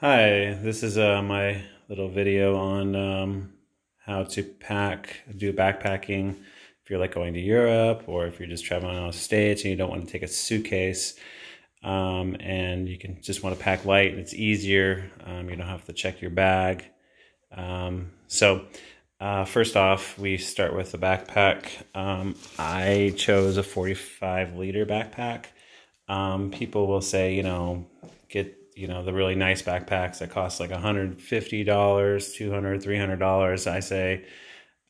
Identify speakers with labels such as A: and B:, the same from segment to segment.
A: Hi, this is uh, my little video on um, how to pack, do backpacking if you're like going to Europe or if you're just traveling out of states and you don't want to take a suitcase um, and you can just want to pack light and it's easier. Um, you don't have to check your bag. Um, so uh, first off, we start with the backpack. Um, I chose a 45 liter backpack. Um, people will say, you know, get you know the really nice backpacks that cost like $150 $200 $300 i say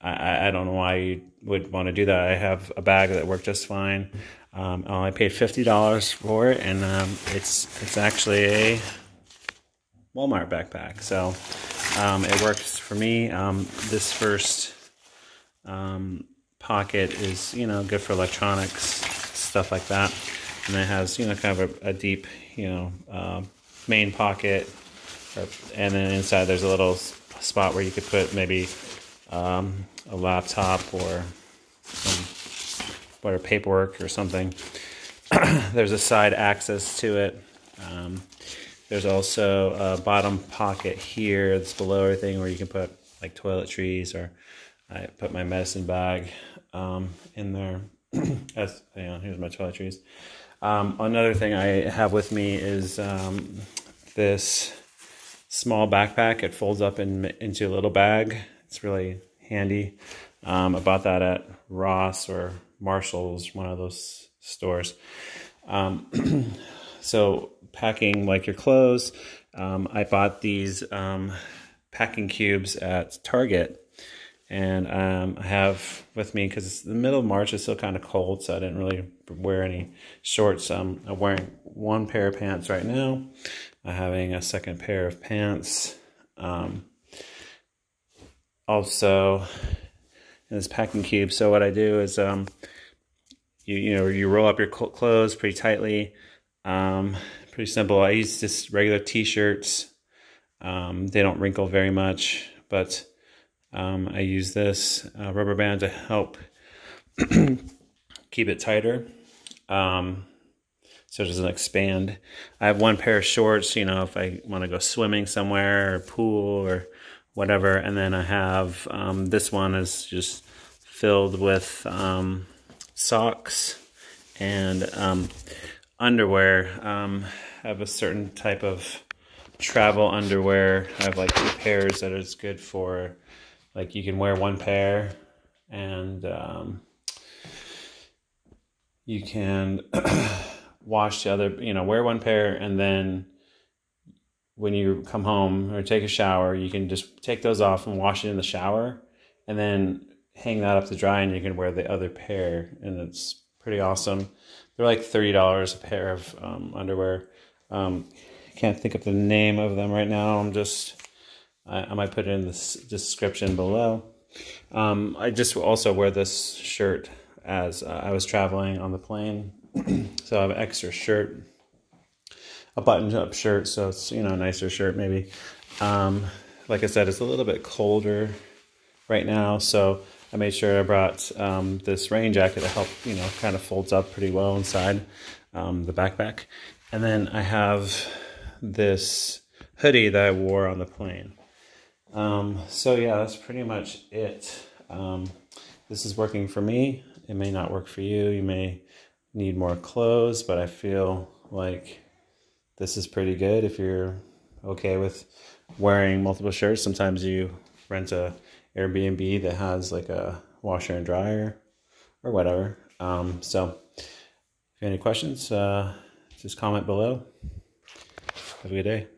A: I, I don't know why you would want to do that. I have a bag that worked just fine. Um, i paid $50 for it and um, it's it's actually a walmart backpack. So um, it works for me. Um, this first um, pocket is you know good for electronics stuff like that. And it has you know kind of a, a deep you know um, main pocket, and then inside there's a little spot where you could put maybe um, a laptop or some whatever paperwork or something. there's a side access to it. Um, there's also a bottom pocket here that's below everything where you can put like toiletries or I put my medicine bag um, in there. You know, here's my toiletries. Um, another thing I have with me is um, this small backpack. It folds up in, into a little bag. It's really handy. Um, I bought that at Ross or Marshall's, one of those stores. Um, so packing like your clothes, um, I bought these um, packing cubes at Target and um, I have with me because the middle of March is still kind of cold, so I didn't really wear any shorts. Um, I'm wearing one pair of pants right now. I'm having a second pair of pants. Um, also, this packing cube. So what I do is, um, you you know, you roll up your clothes pretty tightly. Um, pretty simple. I use just regular t-shirts. Um, they don't wrinkle very much, but um, I use this uh, rubber band to help keep it tighter um, so it doesn't expand. I have one pair of shorts, you know, if I want to go swimming somewhere or pool or whatever. And then I have um, this one is just filled with um, socks and um, underwear. Um, I have a certain type of travel underwear. I have like two pairs that is good for like you can wear one pair and um, you can wash the other you know wear one pair and then when you come home or take a shower you can just take those off and wash it in the shower and then hang that up to dry and you can wear the other pair and it's pretty awesome they're like $30 a pair of um, underwear um, i can't think of the name of them right now i'm just I, I might put it in the description below. Um, I just also wear this shirt as uh, I was traveling on the plane. so I have an extra shirt, a buttoned up shirt, so it's, you know, a nicer shirt maybe. Um, like I said, it's a little bit colder right now, so I made sure I brought um, this rain jacket to help, you know, kind of folds up pretty well inside um, the backpack. And then I have this hoodie that I wore on the plane. Um, so yeah, that's pretty much it. Um, this is working for me. It may not work for you. You may need more clothes, but I feel like this is pretty good if you're okay with wearing multiple shirts. Sometimes you rent a Airbnb that has like a washer and dryer or whatever. Um, so if you have any questions, uh, just comment below. Have a good day.